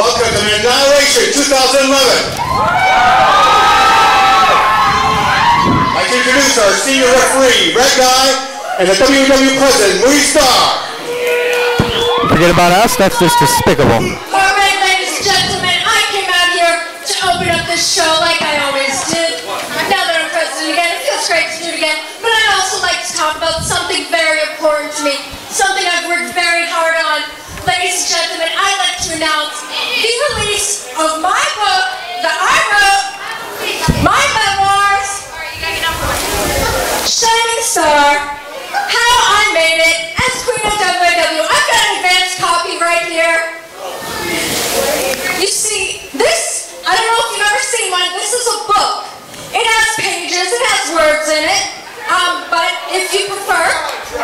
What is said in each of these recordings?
Welcome to the Annihilation 2011. I'd like to introduce our senior referee, Red Guy, and the WAW president, Moody Star. Forget about us, that's just despicable. All right, ladies and gentlemen, I came out here to open up this show like I always did. Now that I'm president again, it feels great to do it again. But I'd also like to talk about something very important to me, something I've worked very hard on. Ladies and gentlemen, I'd like to announce the release of my book that I wrote, my memoirs, Shining Star, How I Made It as Queen of WAW. I've got an advanced copy right here. You see, this, I don't know if you've ever seen one, this is a book. It has pages, it has words in it. Um, but if you prefer,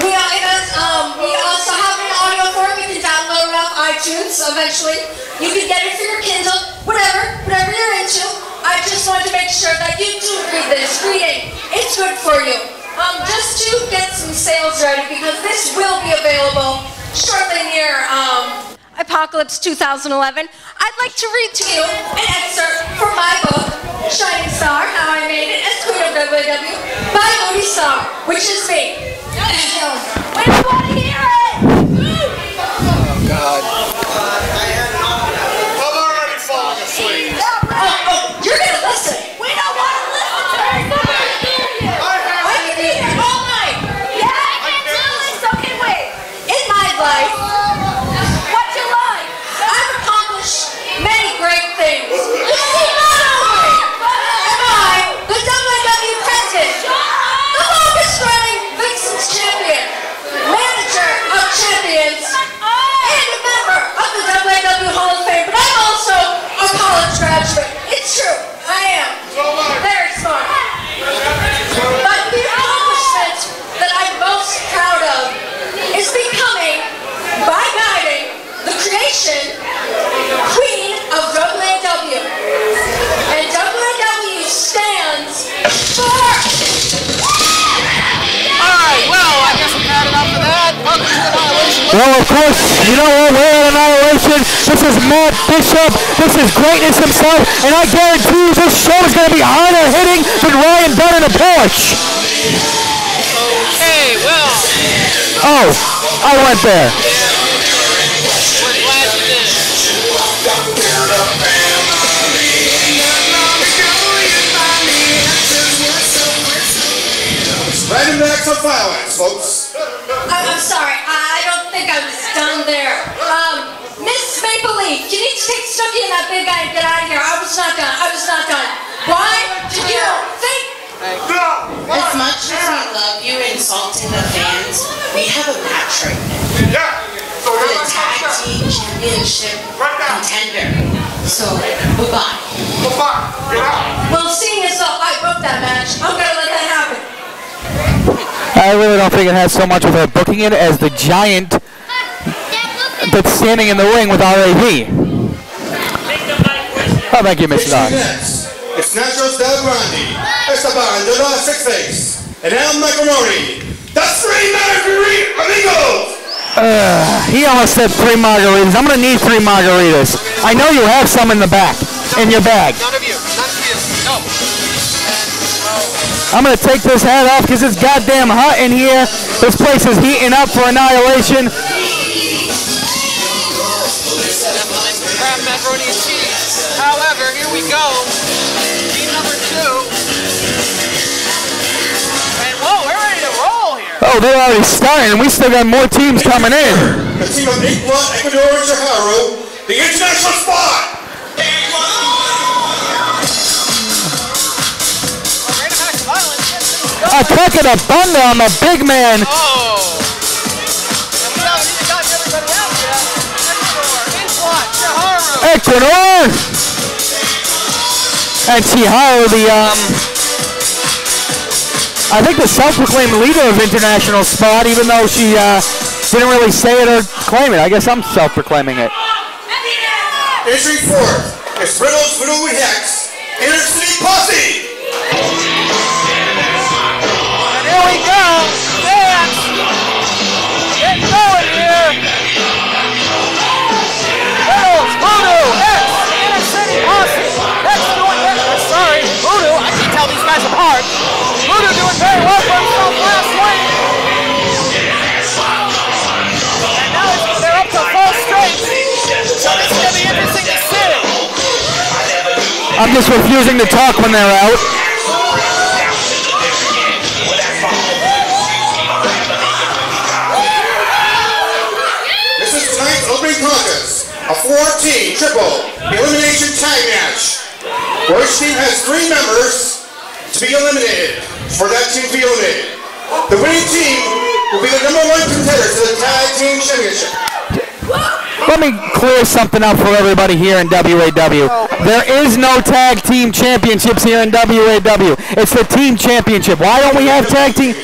we, uh, it has, um, we also have an audio form you can download it off iTunes eventually. You can get it for your Kindle, whatever, whatever you're into. I just wanted to make sure that you do read this. Reading, it's good for you. Um, just to get some sales ready because this will be available shortly near um, Apocalypse 2011. I'd like to read to you an excerpt from my book, Shining Star, How I Made It as Queen of WAW, by Moody Star, which is me. We don't want to hear it! I'm already falling asleep. Oh, oh, you're gonna listen. We don't want to listen to it. I can be here all night. Yeah, I can do this. Okay, wait. In my life, what you like? I've accomplished many great things. You see, not only am I the WAW president, the longest running Vixens champion, manager of champions, and a member of the WAW Hall of Fame, but I'm also a college graduate. It's true. I am. Very smart. But the accomplishment that I'm most proud of is becoming, by guiding, the creation queen of WAW. And WAW stands for... Alright, well, I guess we've had enough of that. Welcome to Annihilation. Well, of course, you know what? We're at Annihilation. This is Matt Bishop. This is greatness himself. And I guarantee you this show is going to be harder hitting than Ryan Dunn in a Porsche. Okay, well, Oh, I went there. we're glad you did. Random acts of violence, folks. I'm, I'm sorry. I don't think I was done there. Um, Miss Maple Leaf, you need to take Snooki and that big guy and get out of here. I was not done. I was not done. Why did you think As much as we love you insulting the fans, we have a match right now. Yeah. So For the tag team championship contender. So, bye-bye. Come on, get out. Well, seeing as though I booked that match, I'm gonna let that happen. I really don't think it has so much with her booking it as the giant that's standing in the ring with RAV. Oh, thank you, Mr. Don. Next, it's Nachos Del Grande, Esteban de la Six Face, and El Macaroni. The three Marguerite Amigos. He almost said three margaritas. I'm gonna need three margaritas. I know you have some in the back, in your bag. None of you, none of you, no. I'm gonna take this hat off because it's goddamn hot in here. This place is heating up for annihilation. Cheese. Here we go. Team number two. And whoa, we're ready to roll here. Oh, they're already starting, we still got more teams coming in. The team of Inkblot, Ecuador, and Chicago, the international spot. Random acts of violence. Yes, this A kick and a thunder on the big man. Oh! And And Chiharu, the um, I think the self-proclaimed leader of international spot, even though she uh, didn't really say it or claim it. I guess I'm self-proclaiming it. Entry fourth, it's Riddles, Hex, Inner City Posse. very well for himself last week. And now they're up to four straight. So this be. I'm just refusing to talk when they're out. This is tonight's opening contest, a four-team triple elimination tag match, where each team has three members to be eliminated for that team eliminated. The winning team will be the number one contender to the tag team championship. Let me clear something up for everybody here in WAW. There is no tag team championships here in WAW. It's the team championship. Why don't we have tag team?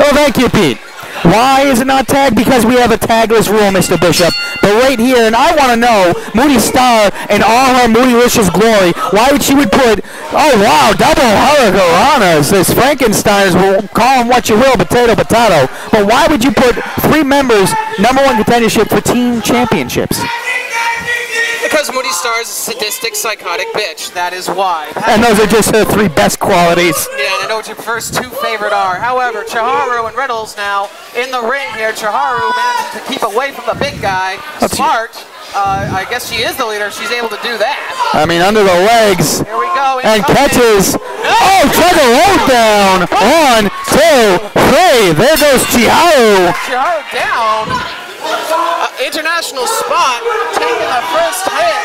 Oh, thank you, Pete. Why is it not tagged? Because we have a tagless rule, Mr. Bishop. But right here, and I want to know, Moody Star in all her Moody-licious glory, why would she would put, oh wow, double hurricanranas, this Frankenstein's, we'll call them what you will, potato, potato. But why would you put three members, number one contendership for team championships? Because Moody Star is a sadistic, psychotic bitch. That is why. And those are just her three best qualities. Yeah, and I know what your first two favorite are. However, Chiharu and Riddles now in the ring here. Chiharu managing to keep away from the big guy. Smart. Uh, I guess she is the leader. She's able to do that. I mean, under the legs. Here we go. And catches. Oh, check a down. One, two, three. There goes Chiharu. Chiharu down. International spot taking the first hit.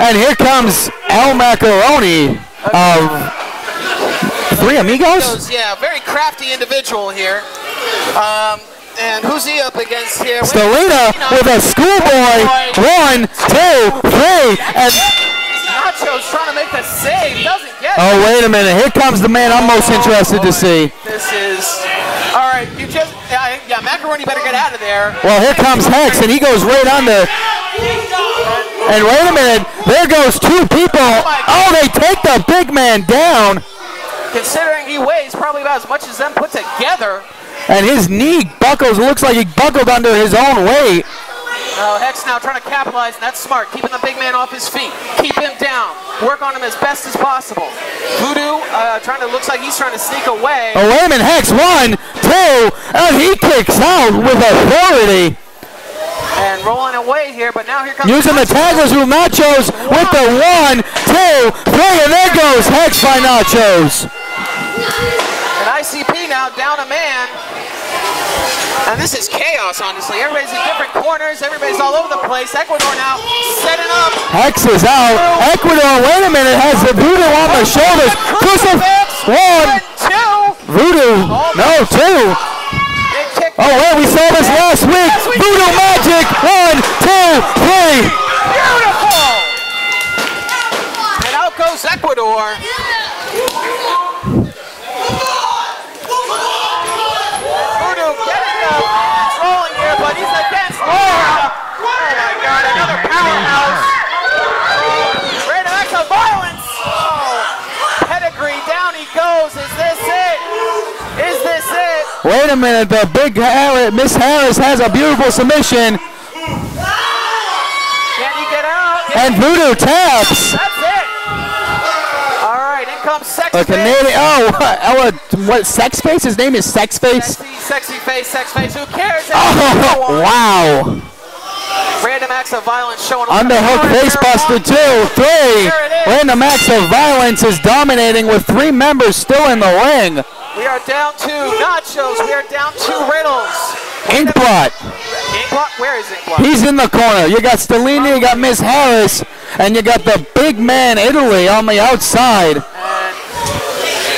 And here comes El Macaroni of Three Amigos. Yeah, very crafty individual here. Um, and who's he up against here? Stelina with a schoolboy. One, two, three. And Trying to make the save. Doesn't get oh, it. oh, wait a minute. Here comes the man I'm most oh, interested to see. This is all right. You just yeah, yeah. Macaroni better get out of there. Well, here comes Hex, and he goes right under. And wait a minute, there goes two people. Oh, oh they take the big man down, Considering he weighs probably about as much as them put together. and his knee buckles. Looks like he buckled under his own weight. Uh, Hex now trying to capitalize, and that's smart. Keeping the big man off his feet. Keep him down. Work on him as best as possible. Voodoo uh, trying to looks like he's trying to sneak away. Oh, wait a minute, Hex, one, two, and he kicks out with authority. And rolling away here, but now here comes Using the tagless rule, Nachos with the one, two, three, and there goes Hex by Nachos. And ICP now down a man. And this is chaos, honestly. Everybody's in different corners. Everybody's all over the place. Ecuador now setting up. Hex is out. Ecuador, wait a minute, has the voodoo on the shoulders. Crucifix, one, And two. voodoo, no, two. Oh, wait, we saw this last week. Voodoo magic, one, two, three. Beautiful. And out goes Ecuador. Voodoo getting the hands rolling here, but he's against Laura. Oh my God, another powerhouse. Random acts of violence. Oh, pedigree down he goes. Is this it? Is this it? Wait a minute, the big Harris, Miss Harris has a beautiful submission, Can he get out? and Voodoo taps. That's it. All right, in comes Sex A Face. Canadian, oh, what, oh, what, Sex Face? His name is Sex Face? Sexy, sexy face, sex face. Who cares? Oh, wow. Random acts of violence showing up. Underhook facebuster, two, three. Random acts of violence is dominating with three members still in the ring. We are down to nachos. We are down to riddles. Inkblot, Inkblot? Where is Inkblot? he's in the corner. You got Stellini, you got Miss Harris, and you got the big man Italy on the outside.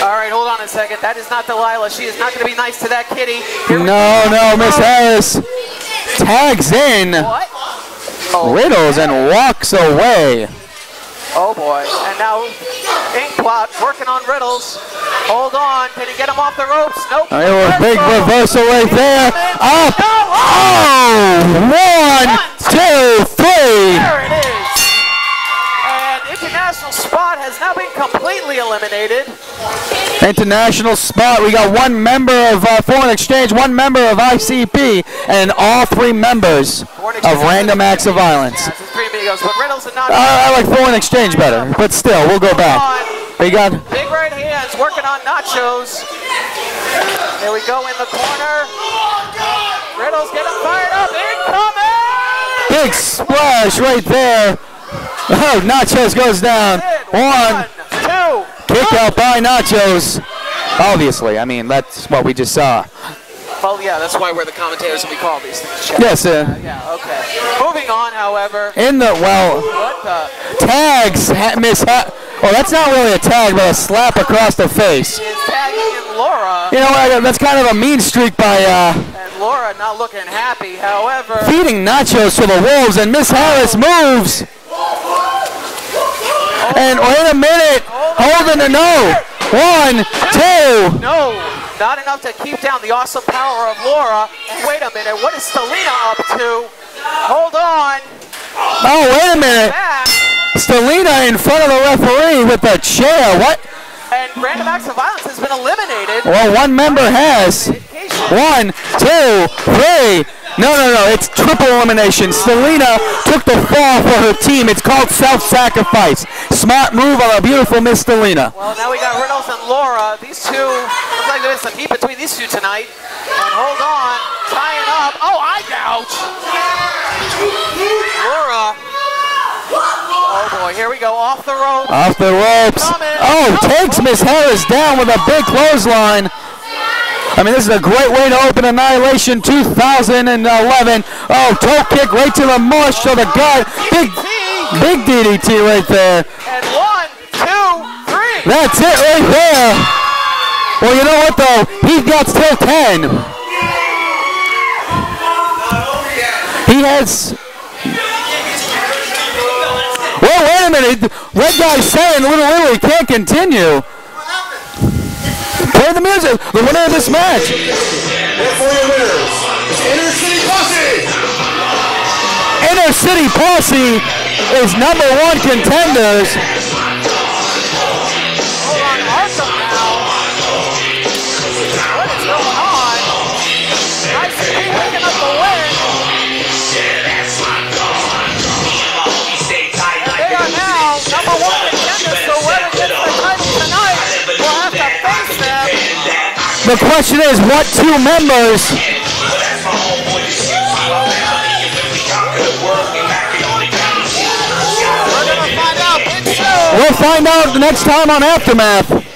All right, hold on a second. That is not Delilah. She is not going to be nice to that kitty. Here No, no, Miss oh. Harris tags in What? Oh, Riddles and walks away. Oh boy. And now Inkblot working on riddles. Hold on. Can he get him off the ropes? Nope. There was a big reversal right there. Up. Oh, one, two, three. Has now been completely eliminated. International spot. We got one member of uh, Foreign Exchange, one member of ICP, and all three members of Random Acts of Violence. Yeah, three amigos, but Riddles and not. Uh, I like Foreign Exchange better, but still, we'll go back. Got Big right hands working on nachos. There we go in the corner. Riddles getting fired up. Incoming! big splash right there. Oh, Nachos goes down. One. two. Kick out by Nachos. Obviously, I mean, that's what we just saw. Well, yeah, that's why we're the commentators and we call these things. Chad. Yes, uh, Yeah, okay. Moving on, however. in the, well, What the? tags, miss, ha- well, that's not really a tag, but a slap across the face. Is tagging in Laura, You know what, that's kind of a mean streak by, uh, and Laura not looking happy. However, feeding nachos to the Wolves, and Miss Harris moves. And wait a minute, holding the no. One, two. no, not enough to keep down the awesome power of Laura. And wait a minute, what is Stelina up to? Hold on. Oh, wait a minute. Back. Stelina in front of the referee with a chair. What? And random acts of violence has been eliminated. Well, one member has. One, two, three. No, no, no. It's triple elimination. Stelina took the fall for her team. It's called self-sacrifice. Smart move on a beautiful Miss Stelina. Well, now we got Reynolds and Laura. These two, looks like there's some heat between these two tonight. And hold on, tying up. Oh, eye gouge. Laura. Oh boy, here we go, off the ropes. Off the ropes. Oh, takes Miss Harris down with a big clothesline. I mean, this is a great way to open Annihilation 2011. Oh, toe kick right to the mush, to the gut. Big, big DDT right there. And one, two, three. That's it right there. Well, you know what though? He got still 10. He has. Well, wait a minute. Red guy's saying Little Italy can't continue. Play the music. The winner of this match. And for your winners, Inner City Posse. Inner City Posse is number one contenders. The question is, what two members? We'll find out the next time on Aftermath.